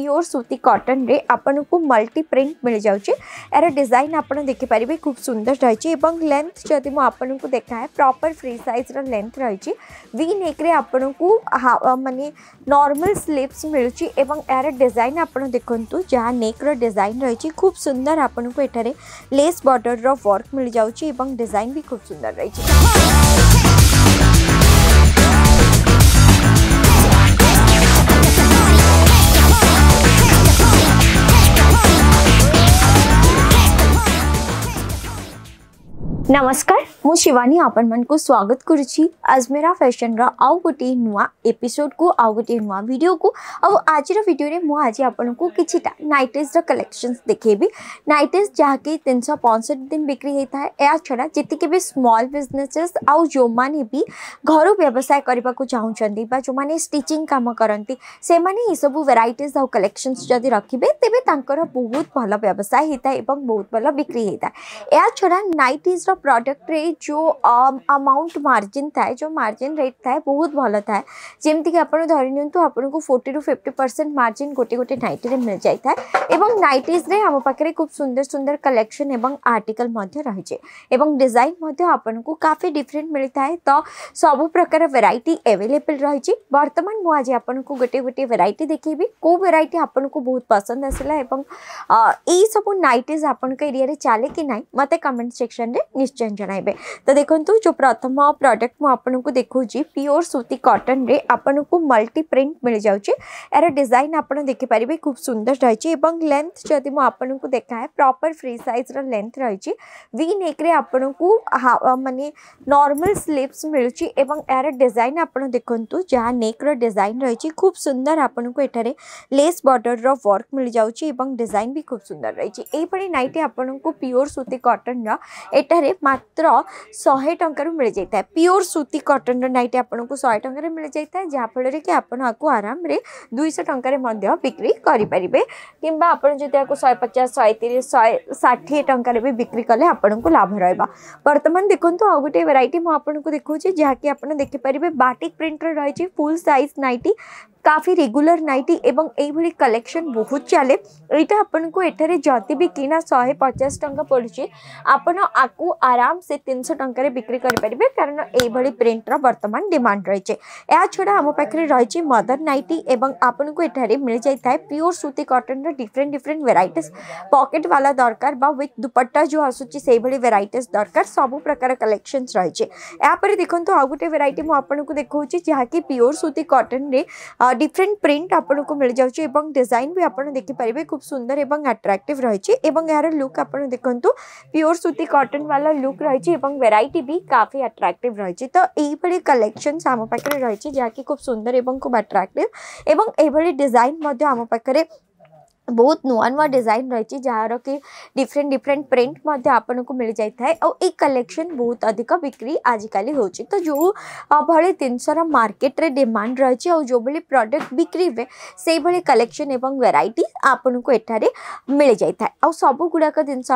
pure सूती कटन रे आपन को मल्टी प्रिंट मिल जाउछे यार डिजाइन आपन देखि परिबे खूब सुंदर रही है एवं लेंथ जदि मु आपन को देखाए प्रॉपर फ्री साइज लेंथ रही वी नेक रे आपन को माने नॉर्मल स्लीव्स मिलूँ एवं यार डिजाइन आपन देखंतु जहां नेक रो डिजाइन रहै खूब सुंदर आपन को एठारे लेस बॉर्डर रो वर्क मिल जाउछी एवं डिजाइन भी खूब सुंदर रही नमस्कार હું શિવાની ଆପଣମାନଙ୍କୁ ସ୍ୱାଗତ କରୁଛି ଆଜମେରା ଫ୍ୟାସନ୍ର ଆଉ ଗୋଟିଏ ନୂଆ ଏପିସୋଡ଼କୁ ଆଉ ଗୋଟିଏ ନୂଆ ଭିଡ଼ିଓକୁ ଆଉ ଆଜିର ଭିଡ଼ିଓରେ ମୁଁ ଆଜି ଆପଣଙ୍କୁ କିଛିଟା ନାଇଟେଜ୍ର କଲେକ୍ସନ୍ସ ଦେଖେଇବି ନାଇଟେଜ୍ ଯାହାକି ତିନିଶହ ପଞ୍ଚଷଠି ଦିନ ବିକ୍ରି ହୋଇଥାଏ ଏହା ଛଡ଼ା ଯେତିକି ବି ସ୍ମଲ୍ ବିଜନେସେସ୍ ଆଉ ଯେଉଁମାନେ ବି ଘରୁ ବ୍ୟବସାୟ କରିବାକୁ ଚାହୁଁଛନ୍ତି ବା ଯେଉଁମାନେ ଷ୍ଟିଚିଂ କାମ କରନ୍ତି ସେମାନେ ଏସବୁ ଭେରାଇଟିଜ୍ ଆଉ କଲେକ୍ସନ୍ସ ଯଦି ରଖିବେ ତେବେ ତାଙ୍କର ବହୁତ ଭଲ ବ୍ୟବସାୟ ହୋଇଥାଏ ଏବଂ ବହୁତ ଭଲ ବିକ୍ରି ହୋଇଥାଏ ଏହା ଛଡ଼ା ନାଇଟିଜ୍ର ପ୍ରଡ଼କ୍ଟ पे जो अमाउंट मार्जिन थाए जो मार्जिन रेट था बहुत भल था जमीक आपड़ धरी नि आपको फोर्टी रू फिफ्टी परसेंट मार्जिन गोटे गोटे नाइटी मिल जाए नाइटीज्रे आम पाखे खूब सुंदर सुंदर कलेक्शन और आर्टिकल रही है डिजाइन आपन को काफ़ी डिफरेन्ट मिलता है तो सब प्रकार भेर एवेलेबल रही बर्तमान मुझे आपको गोटे गोटे भेर देखेबी कौ भेर आपको बहुत पसंद आसला और यही सब नाइटीज आप एरिया चले कि ना मत कमेंट सेक्शन में निश्चय जनवे नेबे तो देखो जो प्रथम प्रडक्ट मुझे देखा प्योर सूती कटन रे आपन को मल्टी प्रिंट मिल जाऊँगी यार डिजाइन आपड़ देखिपर खूब सुंदर रही है लेंथ जदि मुझे देखा है प्रपर फ्री सैज्र लेंथ रही वी नेक आपन को मानने नर्माल स्लीवस मिलूँ यार डिजाइन आपड़ देखते जहाँ नेक रिजाइन रही खूब सुंदर आपन को यठार लेस बर्डर रर्क मिल जाऊँगी डिजाइन भी खूब सुंदर रही है नाइटी आपन को प्योर सूती कटन रटारे मात्र शहे टकर मिल जाए प्योर सूती कटन रईट आपको शहे टकर मिल जाए जहाँफल कि आपको आराम दुई टकरे बिक्री करेंगे कि आपत जो आपको शहे पचास शहे तीस शहे षाठी टकरे भी बिक्री कले आपको लाभ रर्तमान देखो आउ गोटे भेर मुझे देखा कि आप देखिपर बाटिक प्रिंट रही फुल सैज नाइटी काफ़ी रेगुलर नाइटी एवं ଏଇଭଳି କଲେକ୍ସନ୍ ବହୁତ ଚାଲେ ଏଇଟା ଆପଣଙ୍କୁ ଏଠାରେ ଯଦି ବି କିଣା ଶହେ ପଚାଶ ଟଙ୍କା ପଡ଼ୁଛି ଆପଣ ଆକୁ ଆରାମସେ ତିନିଶହ ଟଙ୍କାରେ ବିକ୍ରି କରିପାରିବେ କାରଣ ଏଇଭଳି ପ୍ରିଣ୍ଟର ବର୍ତ୍ତମାନ ଡିମାଣ୍ଡ ରହିଛି ଏହା ଛଡ଼ା ଆମ ପାଖରେ ରହିଛି ମଦର ନାଇଟି ଏବଂ ଆପଣଙ୍କୁ ଏଠାରେ ମିଳିଯାଇଥାଏ ପିଓର ସୁତି କଟନ୍ର ଡିଫରେଣ୍ଟ ଡିଫରେଣ୍ଟ ଭେରାଇଟିସ୍ ପକେଟ୍ବାଲା ଦରକାର ବା ୱିଥ୍ ଦୁପଟ୍ଟା ଯେଉଁ ଆସୁଛି ସେଇଭଳି ଭେରାଇଟିସ୍ ଦରକାର ସବୁ ପ୍ରକାର କଲେକ୍ସନ୍ସ ରହିଛି ଏହାପରେ ଦେଖନ୍ତୁ ଆଉ ଗୋଟେ ଭେରାଇଟି ମୁଁ ଆପଣଙ୍କୁ ଦେଖାଉଛି ଯାହାକି ପିଓର ସୁତି କଟନ୍ରେ डिफरेन्ट प्रिंट आपको मिल एवं डिजाइन भी आपड़ देखिपर खूब सुंदर एवं आट्राक्ट रही यार लुक आपत देखते प्योर सूती कटन वाला लुक रही भेरइट भी काफ़ी आट्राक्टिव रही तो यही कलेक्शन आम पाखे रही खूब सुंदर एवं खूब आट्राक्टिव एवं डिजाइन आम पाखे बहुत नुआ नुआ डिजाइन रही जार कि डिफरेंट डिफरेंट प्रिंट आपन को मिल जाए और एक कलेक्शन बहुत अधिक बिक्री आजिकल हो तो जो भाई जिनसर मार्केट रे डिमांड रही है जो भाई प्रडक्ट बिक्री हुए से भाई कलेक्शन एवं वेरइट आपन को यठार मिल जाए आ सबुगुड़ाक जिनस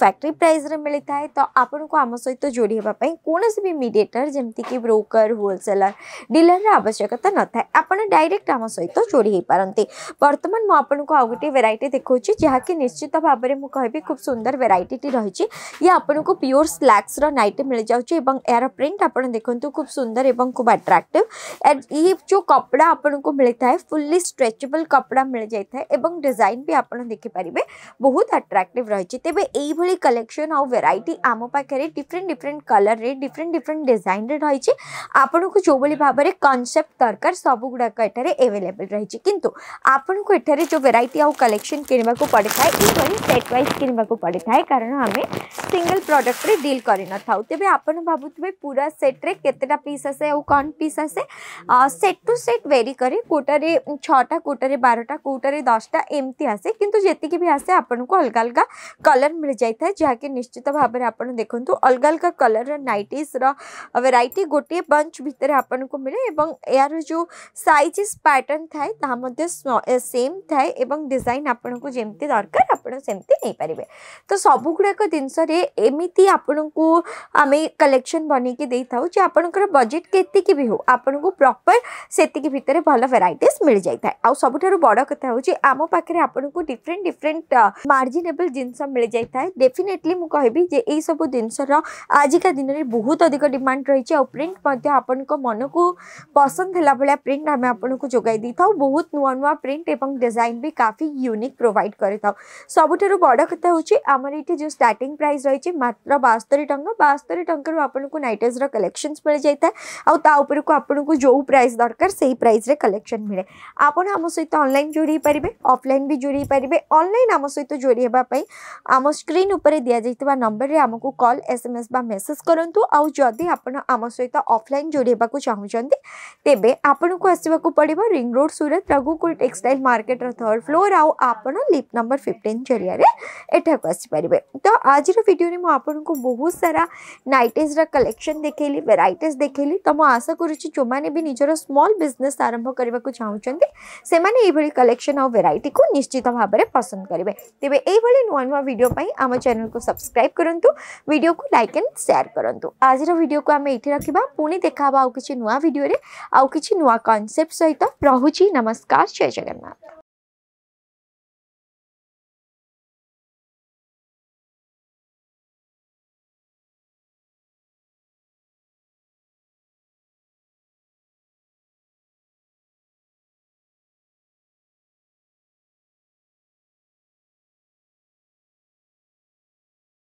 फैक्ट्री प्राइस मिली था तो आपन को आम सहित जोड़ी हेपाई कौन भी मीडियेटर जमी कि ब्रोकर होलसेलर डिलर आवश्यकता न था आपड़ डायरेक्ट आम सहित जोड़ी हो पारती बर्तमान मुझे भेरैट देखा जहाँकि निश्चित भाव में मुझे कहि खूब सुंदर भेर रही आपको प्योर स्लाक्स रईट मिल जाऊँ यार प्रिंट आप देखते खूब सुंदर और खूब आट्राक्ट ये जो कपड़ा आपको मिलता है फुल्ली स्ट्रेचेबल कपड़ा मिल जाए और डिजाइन भी आप देखिपारे बहुत आट्राक्ट रही तेज यही कलेक्शन आउ भेर आम पाखे डिफरेन्ट डिफरेन्ट कलर में डिफरेन्ट डिफरेन्ट डिजाइन रही आपन को जो भी भाव में कनसेप्ट दरकार सब सबगुड़ाक एवेलेबल रही कि आपन को जो भेर आउ कलर कलेक्शन किनवाक पड़ता है इवन सेट वाइज किनवाक पड़ता है कारण आम सिंगल प्रडक्ट रे डील कर तेज आप भावुवे पूरा सेट्रे के पीस आसे आन पीस आसे सेट टू सेट वेरी करे कोटा रे छटा कोटा बारटा कोटा रे दसटा एमती आसे कितु जी भी आसे आपको अलग अलग कलर मिल जाए जहाँकि निश्चित भाव में आप देखते अलग अलग कलर रईटिस रर गोटे बंच भितर आपको मिले और यार जो सैज पैटर्न थाए ता सेम थाए डिजाइन आपन को जमी दरकार आपत सेमती नहीं पारे तो सब गुड़ाक जिनसे एमती आपण को आम कलेक्शन बनई था जो आपंकर बजेट के भी हो आपन प्रपर से भितर भल भेर मिल जाए सब बड़ कथा हूँ आम पाखे आपको डिफरेन्ट डिफरेन्ट मार्जिनेबल जिनस मिल जाए डेफिनेटली मुझे कहबी यही सब जिनस आजिका दिन में बहुत अधिक डिमाण्ड रही है प्रिंट आपण मन को पसंद है भाया प्रिंट आम आपको जोगा दे था बहुत नुआ नुआ प्रिंट और डिजाइन भी काफ़ी यूनिक प्रोवाइड कर सबुठ बड़ कथा हूँ आमर ये जो स्टार्टिंग प्राइस रही मात्र बास्तरी टाँह बास्तरी टकर नाइटर कलेक्शन मिल जाए आउर को आपन को जो प्राइस दरकार से ही प्राइस कलेक्शन मिले आपड़ सहित अनलाइन जोड़ पारे अफलाइन भी जोड़ी पारे अनलाइन आम सहित जोड़ी हेपाई आम स्क्रीन दि जाइए नंबर में आमको कल एस एम एस मेसेज करूँ आउ जदि आप सहित अफलाइन जोड़ चाहते तेज आपन को आसवाक पड़ा ring road Surat Raghukul textile market third floor आउ आप लिप नंबर फिफ्टन जरिया आसपारे तो आज ଭିଡ଼ିଓରେ ମୁଁ ଆପଣଙ୍କୁ ବହୁତ ସାରା ନାଇଟିଜ୍ର କଲେକ୍ସନ୍ ଦେଖାଇଲି ଭେରାଇଟିଜ୍ ଦେଖାଇଲି ତ ମୁଁ ଆଶା କରୁଛି ଯେଉଁମାନେ ବି ନିଜର ସ୍ମଲ୍ ବିଜନେସ୍ ଆରମ୍ଭ କରିବାକୁ ଚାହୁଁଛନ୍ତି ସେମାନେ ଏଇଭଳି କଲେକ୍ସନ୍ ଆଉ ଭେରାଇଟିକୁ ନିଶ୍ଚିତ ଭାବରେ ପସନ୍ଦ କରିବେ ତେବେ ଏଇଭଳି ନୂଆ ନୂଆ ଭିଡ଼ିଓ ପାଇଁ ଆମ ଚ୍ୟାନେଲ୍କୁ ସବସ୍କ୍ରାଇବ୍ କରନ୍ତୁ ଭିଡ଼ିଓକୁ ଲାଇକ୍ ଆଣ୍ଡ ସେୟାର କରନ୍ତୁ ଆଜିର ଭିଡ଼ିଓକୁ ଆମେ ଏଇଠି ରଖିବା ପୁଣି ଦେଖା ହେବ ଆଉ କିଛି ନୂଆ ଭିଡ଼ିଓରେ ଆଉ କିଛି ନୂଆ କନସେପ୍ଟ ସହିତ ରହୁଛି ନମସ୍କାର ଜୟ ଜଗନ୍ନାଥ